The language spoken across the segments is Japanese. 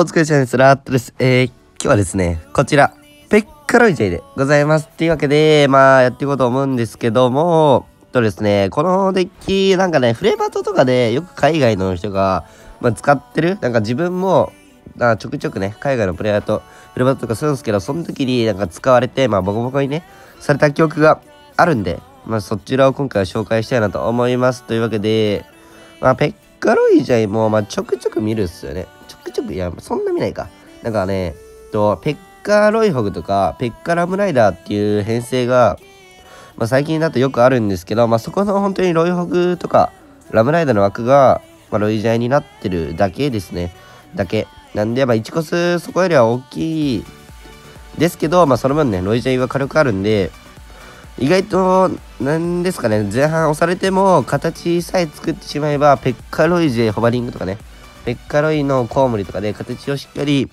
お疲れ様です。ラットです。えー、今日はですね、こちら、ペッカロイジェイでございます。っていうわけで、まあ、やっていこうと思うんですけども、とですね、このデッキ、なんかね、フレーバトとかでよく海外の人が、まあ、使ってる、なんか自分も、あちょくちょくね、海外のプレイヤーとフレバトとかするんですけど、その時になんか使われて、まあ、ボコボコにね、された記憶があるんで、まあ、そちらを今回は紹介したいなと思います。というわけで、まあ、ペッカロイジェイも、まあ、ちょくちょく見るっすよね。ちょくちょく、いや、そんな見ないか。なんかね、と、ペッカーロイホグとか、ペッカラムライダーっていう編成が、まあ、最近だとよくあるんですけど、まあ、そこの本当にロイホグとか、ラムライダーの枠が、まあ、ロイジャイになってるだけですね。だけ。なんで、まあ、1コスそこよりは大きいですけど、まあ、その分ね、ロイジャイは軽くあるんで、意外と、なんですかね、前半押されても、形さえ作ってしまえば、ペッカロイジェホバリングとかね、ペッカロイのコウモリとかで形をしっかり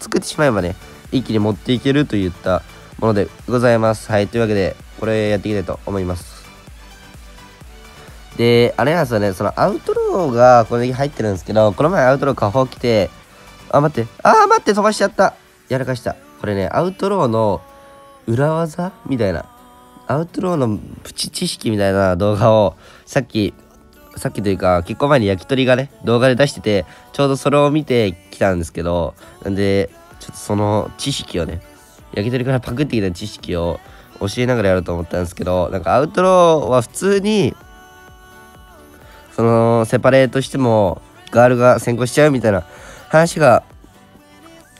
作ってしまえばね、一気に持っていけるといったものでございます。はい、というわけで、これやっていきたいと思います。で、あれなんですよね、そのアウトローがこれ入ってるんですけど、この前アウトロー下方来て、あ、待って、あ待って、飛ばしちゃった。やらかした。これね、アウトローの裏技みたいな。アウトローのプチ知識みたいな動画をさっき、さっきというか結構前に焼き鳥がね、動画で出してて、ちょうどそれを見てきたんですけど、なんで、ちょっとその知識をね、焼き鳥からパクってきた知識を教えながらやると思ったんですけど、なんかアウトローは普通に、そのセパレートしてもガールが先行しちゃうみたいな話が、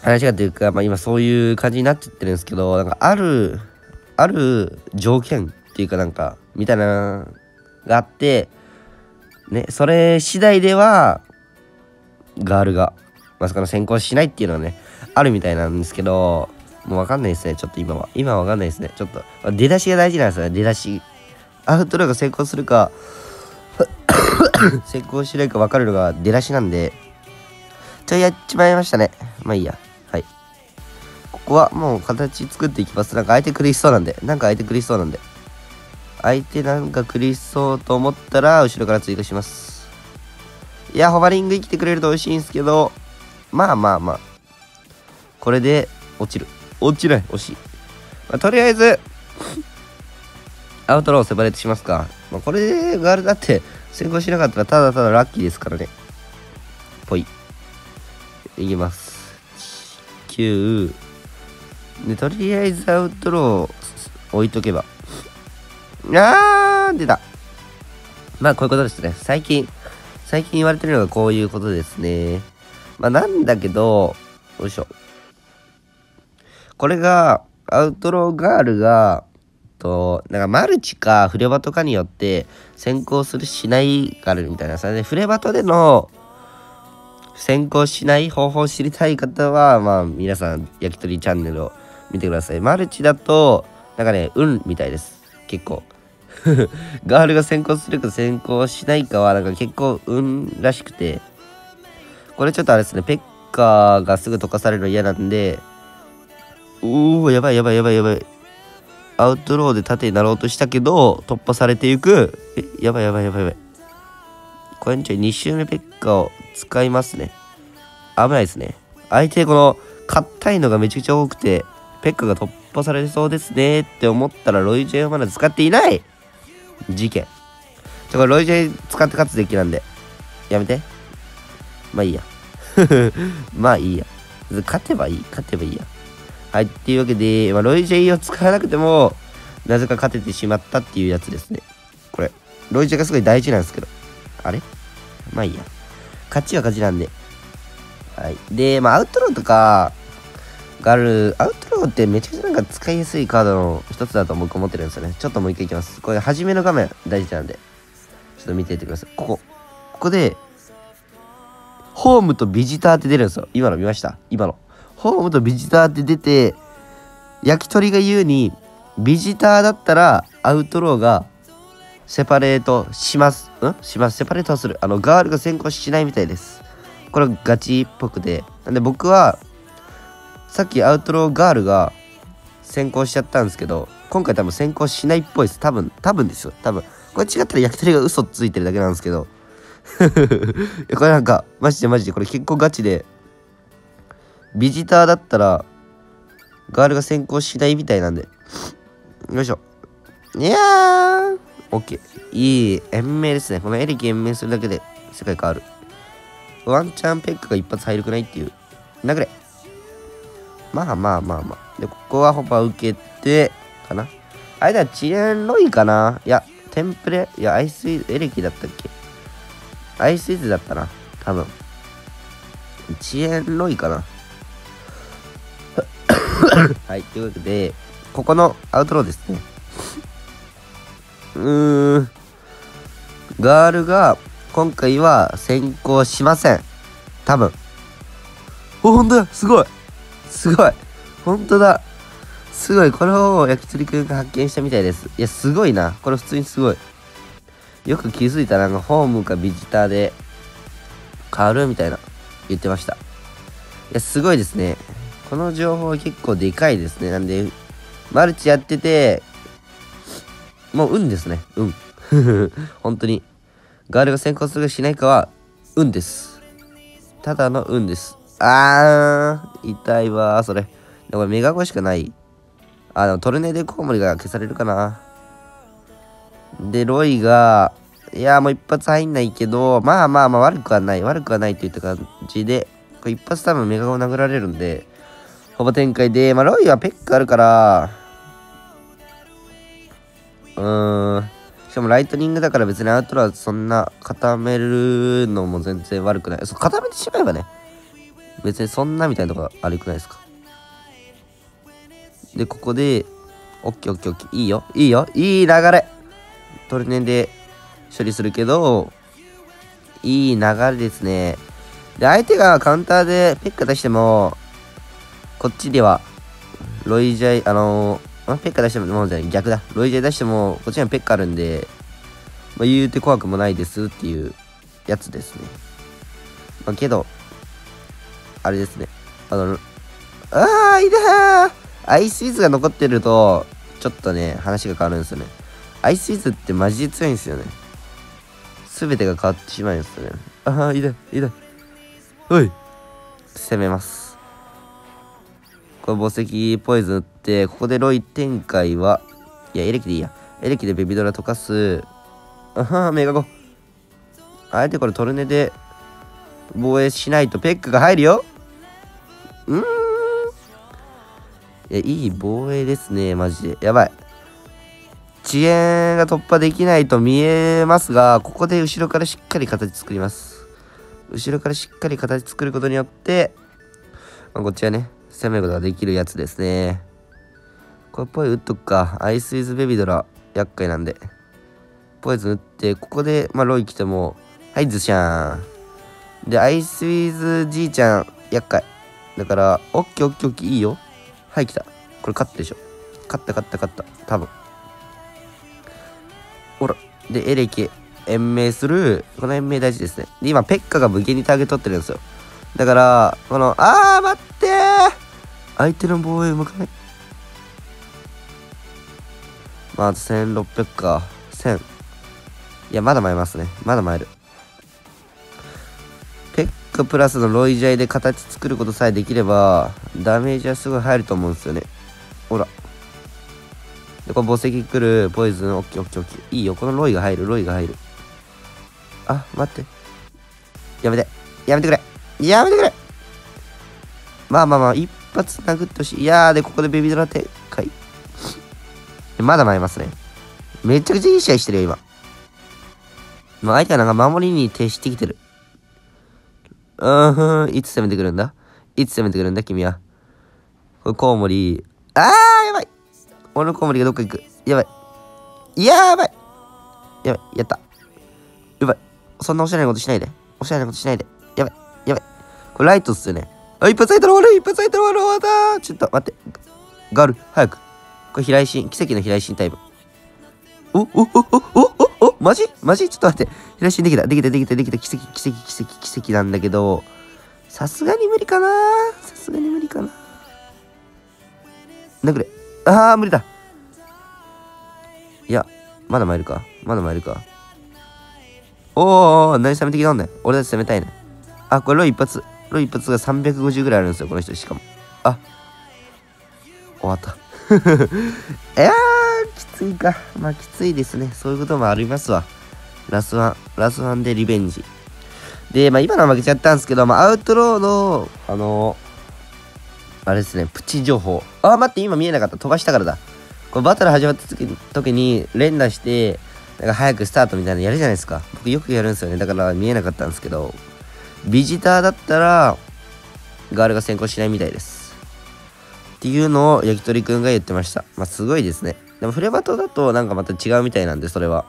話がというか、まあ今そういう感じになっちゃってるんですけど、なんかある、ある条件っていうかなんか、みたいながあって、ね、それ次第では、ガールが、まさかの先行しないっていうのはね、あるみたいなんですけど、もうわかんないですね、ちょっと今は。今はわかんないですね。ちょっと、出だしが大事なんですよね、出だし。アウトローが成功するか、成功しないか分かるのが出だしなんで、ちょやっちまいましたね。まあいいや。はい。ここはもう形作っていきます。なんか相手苦しそうなんで。なんか相手苦しそうなんで。相手なんか苦しそうと思ったら、後ろから追加します。いや、ホバリング生きてくれると美味しいんですけど、まあまあまあ。これで落ちる。落ちない。惜しい。まあ、とりあえずアウトローをセパレートしますか。まあ、これでガールだって成功しなかったらただただラッキーですからね。ぽい。いきます。9。で、とりあえずアウトロー置いとけば。あー出た。まあ、こういうことですね。最近、最近言われてるのがこういうことですね。まあ、なんだけど、よいしょ。これが、アウトローガールが、と、なんかマルチかフレバトかによって先行するしないがあるみたいなさ、ね、フレバトでの先行しない方法を知りたい方は、まあ皆さん焼き鳥チャンネルを見てください。マルチだと、なんかね、運みたいです。結構。ガールが先行するか先行しないかは、なんか結構運らしくて、これちょっとあれですね、ペッカーがすぐ溶かされるの嫌なんで、おー、やばいやばいやばいやばい。アウトローで縦になろうとしたけど、突破されていく。え、やばいやばいやばいやばい。これにちょい2周目ペッカーを使いますね。危ないですね。相手この、硬いのがめちゃくちゃ多くて、ペッカが突破されそうですねって思ったら、ロイジェイをまだ使っていない事件。ちょ、これロイジェイ使って勝つデッキなんで。やめて。まあいいや。まあいいや。勝てばいい。勝てばいいや。はい、っていうわけで、まあ、ロイジェイを使わなくても、なぜか勝ててしまったっていうやつですね。これ。ロイジェイがすごい大事なんですけど。あれ？まあいいや。勝ちは勝ちなんで。はい。で、まあ、アウトローとか、がある、アウトローってめちゃくちゃなんか使いやすいカードの一つだと僕思ってるんですよね。ちょっともう一回いきます。これ、初めの画面大事なんで。ちょっと見ていてください。ここ。ここで、ホームとビジターって出るんですよ。今の見ました？今の。ホームとビジターって出て、焼き鳥が言うに、ビジターだったらアウトローがセパレートします。ん？します。セパレートする。あの、ガールが先行しないみたいです。これガチっぽくて。なんで僕は、さっきアウトローガールが先行しちゃったんですけど、今回多分先行しないっぽいです。多分、多分ですよ。多分。これ違ったら焼き鳥が嘘ついてるだけなんですけど。これなんか、マジでマジで、これ結構ガチで、ビジターだったら、ガールが先行しないみたいなんで。よいしょ。いやー、オッケー。いい延命ですね。このエレキ延命するだけで世界変わる。ワンチャンペックが一発入るくないっていう。殴れ。まあまあまあまあ。で、ここはホパ受けて、かな。あれだ、遅延ロイかないや、テンプレいや、アイスイズ、エレキだったっけアイスイズだったな。多分。遅延ロイかな はい、というわけで、ここのアウトローですね。うーん。ガールが今回は先行しません。多分。お、ほんとだすごいすごいほんとだすごいこれを焼き鳥くんが発見したみたいです。いや、すごいな。これ普通にすごい。よく気づいたら、なんかホームかビジターで変わるみたいな言ってました。いや、すごいですね。この情報は結構でかいですね。なんで、マルチやってて、もう運ですね。運。本当に。ガールが先行するかしないかは、運です。ただの運です。あー、痛いわそれ。でもメガゴしかない。あ、でもトルネードコウモリが消されるかな。で、ロイが、いや、もう一発入んないけど、まあまあまあ悪くはない。悪くはないって言った感じで、これ一発多分メガゴ殴られるんで、ほぼ展開で、まあロイはペックあるから、うーん。しかもライトニングだから別にアウトロはそんな固めるのも全然悪くない。そう、固めてしまえばね。別にそんなみたいなとこ悪くないですか？で、ここで、オッケーオッケーオッケー。いいよ。いいよ。いい流れ。トルネで処理するけど、いい流れですね。で、相手がカウンターでペッカ出しても、こっちでは、ロイジャイ、あのー、ペッカ出しても、もうじゃ、逆だ。ロイジェ出しても、こっちにはペッカあるんで、まあ、言うて怖くもないですっていうやつですね。まあ、けど、あれですね。あの、あー、いだーアイスイズが残ってると、ちょっとね、話が変わるんですよね。アイスイズってマジで強いんですよね。すべてが変わってしまうんですよね。あー、いだ、いだ。おい攻めます。これ宝石ポイズン打って、ここでロイ展開は、いや、エレキでいいや。エレキでベビドラ溶かす。あはメガゴ。あえてこれトルネで防衛しないとペックが入るよ。うーん。いや、いい防衛ですね、マジで。やばい。遅延が突破できないと見えますが、ここで後ろからしっかり形作ります。後ろからしっかり形作ることによって、まあ、こっちはね、攻めることができるやつですね。これポイ打っとくか。アイスイズベビドラ、厄介なんで。ポイズン打って、ここで、まあ、ロイ来ても、はい、ズシャーン。で、アイスイズじいちゃん、厄介。だから、オッケーオッケーオッケー、いいよ。はい、来た。これ勝ったでしょ。勝った勝った勝った。多分。ほら。で、エレキ、延命する。この延命大事ですね。で、今、ペッカが無限にターゲット取ってるんですよ。だから、この、あー、待ってー相手の防衛うまくないまあ、あと1600か。1000。いや、まだ前ますね。まだ前る。クプラスのロイジャイで形作ることさえできれば、ダメージはすごい入ると思うんですよね。ほら。で、これ宝石来る、ポイズン、オッケーオッケーオッケー。いいよ、このロイが入る、ロイが入る。あ、待って。やめて。やめてくれ。やめてくれまあまあまあ、一発殴ってほしい。いやー、で、ここでベビードラ展開。まだ前ますね。めちゃくちゃいい試合してるよ、今。もう相手はなんか守りに徹してきてる。うん、いつ攻めてくるんだ？いつ攻めてくるんだ君は？これコウモリ。あー、やばい俺のコウモリがどっか行く。やばい。やばいやばい、やった。やばい。そんなおしゃれなことしないで。おしゃれなことしないで。やばい、やばい。これライトっすよね。あ、一発入ったら終わる一発入ったら終わる終わったちょっと待って。ガール、早く。これ飛来神、奇跡の飛来神タイム。お、お、お、お、お、お、お、マジ？マジ？ちょっと待って。飛来神できた、できた、できた、できた、奇跡、奇跡、奇跡、奇跡なんだけど、さすがに無理かなさすがに無理かな殴れ。あー、無理だ。いや、まだ参るか。まだ参るか。おー、何攻めてきたんだよ。俺たち攻めたいね。あ、これロイ一発。の一発が350ぐらいあるんですよ、この人。しかも。あ、終わった。いやー、きついか。まあ、きついですね。そういうこともありますわ。ラスワン、ラスワンでリベンジ。で、まあ、今のは負けちゃったんですけど、まあ、アウトローの、あの、あれですね、プチ情報。あ、待って、今見えなかった。飛ばしたからだ。これバトル始まった時時に連打して、なんか早くスタートみたいなのやるじゃないですか。僕よくやるんですよね。だから見えなかったんですけど、ビジターだったら、ガールが先行しないみたいです。っていうのを焼き鳥くんが言ってました。まあ、すごいですね。でもフレバトだとなんかまた違うみたいなんで、それは。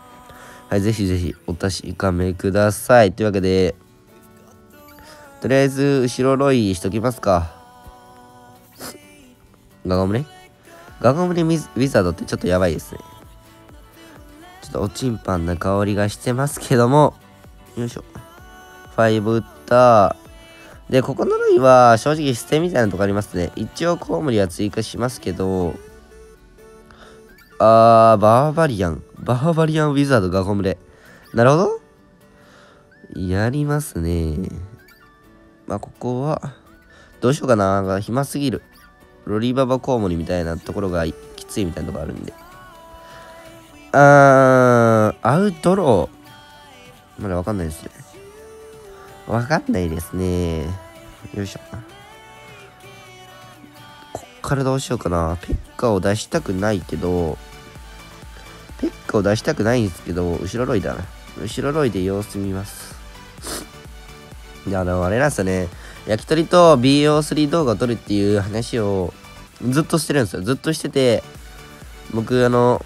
はい、ぜひぜひお確かめください。というわけで、とりあえず、後ろロイしときますか。ガガムねガガムネウィザードってちょっとやばいですね。ちょっとおちんぱんな香りがしてますけども、よいしょ。5打った。で、ここの類は正直捨てみたいなとこありますね。一応コウモリは追加しますけど、あー、バーバリアン。バーバリアンウィザードガゴムレ。なるほどやりますね。まあ、ここは、どうしようかな。暇すぎる。ロリババコウモリみたいなところがきついみたいなとこあるんで。あー、アウトロー。まだわかんないですね。わかんないですね。よいしょ。こっからどうしようかな。ペッカを出したくないけど、ペッカを出したくないんですけど、後ろロイだな。後ろロイで様子見ます。で、あの、あれなんですよね。焼き鳥と BO3 動画を撮るっていう話をずっとしてるんですよ。ずっとしてて、僕、あの、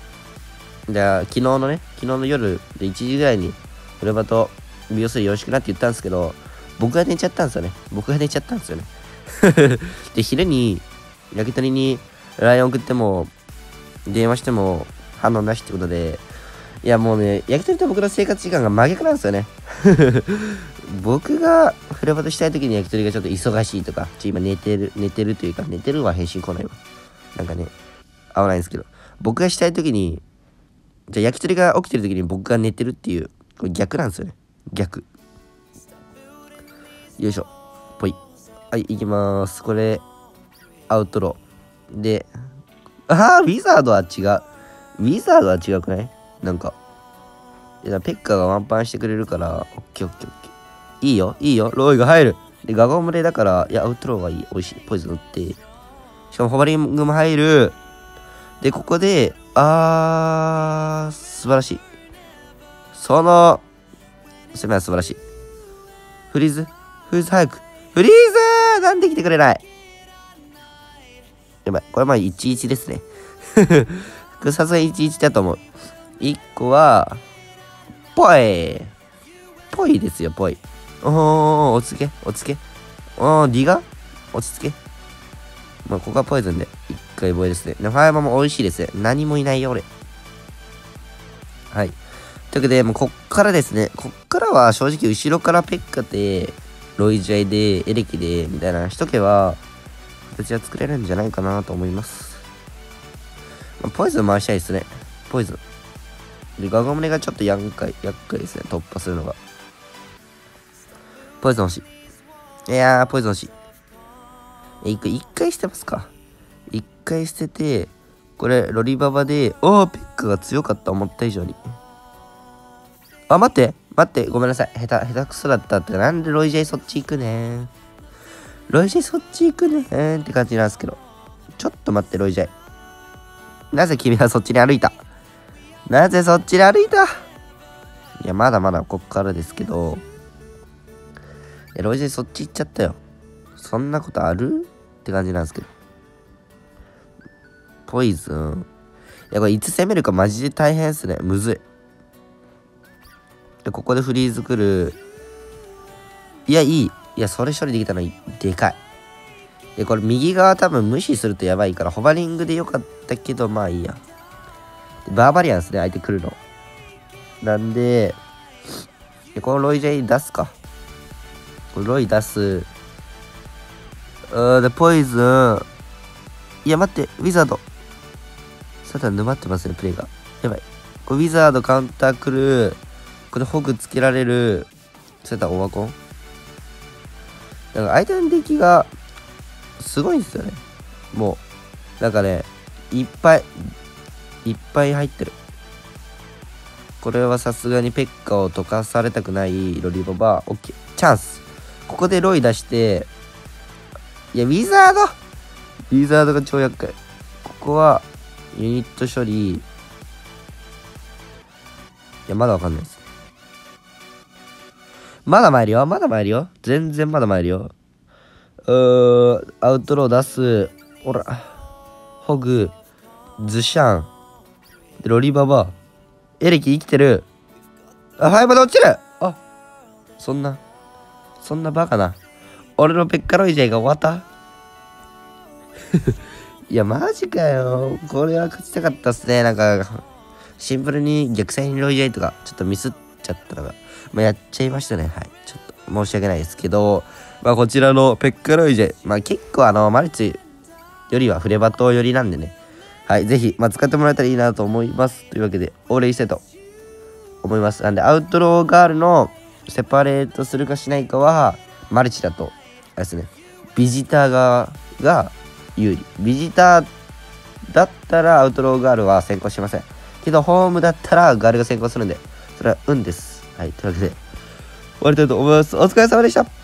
じゃあ、昨日のね、昨日の夜で1時ぐらいに、フレバと美容水よろしくなって言ったんですけど、僕が寝ちゃったんですよね。僕が寝ちゃったんですよね。で、昼に、焼き鳥に LINE 送っても、電話しても反応なしってことで、いやもうね、焼き鳥と僕の生活時間が真逆なんですよね。僕がフレバとしたい時に焼き鳥がちょっと忙しいとか、ちょ今寝てる、寝てるというか、寝てるは返信来ないわ。なんかね、合わないんですけど、僕がしたい時に、じゃあ焼き鳥が起きてる時に僕が寝てるっていう、これ逆なんですよね。逆。よいしょ。ぽい。はい、行きます。これ、アウトロー。で、ああ、ウィザードは違う。ウィザードは違くない？なんか。いや、ペッカがワンパンしてくれるから、オッケーオッケーオッケー。いいよ、いいよ、ロイが入る。で、ガゴムレだから、いや、アウトローがいい。美味しい。ポイズン打って。しかも、ホバリングも入る。で、ここで、あー、素晴らしい。その、攻めは素晴らしい。フリーズ？フリーズ早くフリーズなんで来てくれない？やばい。これまあ11ですね。さすがに11だと思う。1個は、ぽい。ぽいですよ、ぽい。おー、落ち着け、落ち着け。おー、ディガ落ち着け。まあ、ここはポイズンで、1回覚えですね。ファイマも美味しいですね。何もいないよ、俺。はい。というわけで、もうこっからですね、こっからは正直後ろからペッカで、ロイジャイで、エレキで、みたいなしとけば、形は作れるんじゃないかなと思います。まあ、ポイズン回したいですね。ポイズン。で、ガゴムネがちょっと厄介、厄介ですね。突破するのが。ポイズン欲しい。いやー、ポイズン欲しい。え、一回、一回捨てますか。一回捨てて、これ、ロリババで、おー、ペッカが強かった、思った以上に。あ、待って、待って、ごめんなさい。下手、下手くそだったって。なんでロイジェイそっち行くねロイジェそっち行くねーって感じなんですけど。ちょっと待って、ロイジェ。なぜ君はそっちに歩いた？なぜそっちに歩いた？いや、まだまだこっからですけど。いや、ロイジェそっち行っちゃったよ。そんなことある？って感じなんですけど。ポイズン。いや、これいつ攻めるかマジで大変っすね。むずい。で、ここでフリーズ来る。いや、いい。いや、それ処理できたのでかい。で、これ右側多分無視するとやばいから、ホバリングでよかったけど、まあいいや。バーバリアンですね、相手来るの。なんで、でこのロイジェイ出すか。これロイ出す。うーで、ポイズン。いや、待って、ウィザード。さて沼ってますね、プレイが。やばい。これウィザードカウンター来る。これホグつけられる。そうやったらオワコンだか相手の出来がすごいんですよね。もうなんかねいっぱいいっぱい入ってる。これはさすがにペッカを溶かされたくないロリボババ OK チャンス。ここでロイ出していやウィザード。ウィザードが超厄介ここはユニット処理。いやまだわかんないです。まだ参るよ。まだ参るよ。全然まだ参るよ。うーアウトロー出すほらホグズシャンロリババ。エレキ生きてる。あはいまだ落ちる。あそんなそんなバカな。俺のペッカロイジェが終わった。いやマジかよ。これは勝ちたかったっすね。なんかシンプルに逆サインロイジェとかちょっとミスっちゃったのが、まあ、やっちゃいましたねはいちょっと申し訳ないですけどまあこちらのペッカロイジェまあ結構あのマルチよりはフレバト寄りなんでねはい、ぜひ、まあ、使ってもらえたらいいなと思います。というわけで、お礼したいと思います。なんで、アウトローガールのセパレートするかしないかは、マルチだと、あれですね、ビジター側が有利。ビジターだったらアウトローガールは先行しません。けど、ホームだったらガールが先行するんで、それは運です。はい、というわけで、終わりたいと思います。お疲れ様でした